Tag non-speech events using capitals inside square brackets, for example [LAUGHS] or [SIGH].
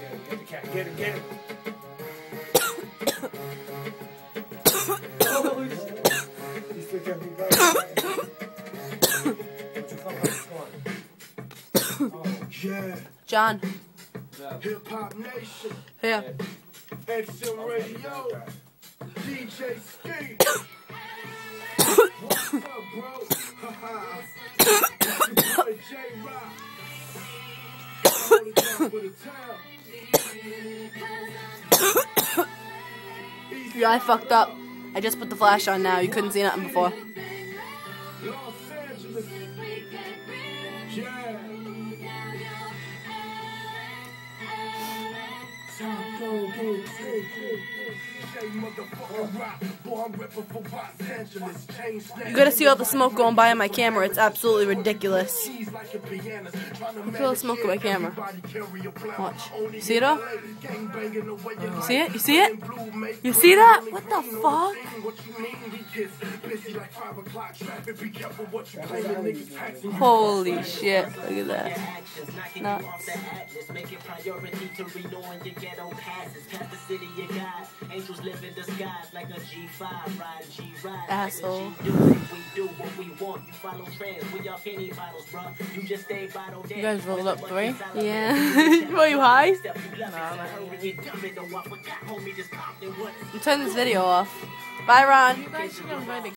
Get it, get the get it, get it. John. Hip Hop Nation. Yeah. Radio. DJ Steve. [COUGHS] Yeah, I fucked up. I just put the flash on now. You couldn't see nothing before. You gotta see all the smoke going by on my camera. It's absolutely ridiculous. Look at all the smoke in my camera. Watch. See it all? see it? You see it? You see that? What the fuck? Holy shit. Look at that. Nuts. You off the atlas, make it priority to renewing your ghetto passes. Past the city you got, angels live in the skies like a G5, ride G ride. Asshole. Like a G do, we do what we want. You follow trends, we are penny bottles, bro. You just stay bottled in. You guys rolled up three? Yeah. Yeah. Were [LAUGHS] you high? Step you love it, so hurry and dump it. Don't want what got homie just popped it. What? I'm turning this video off. Bye, Ron.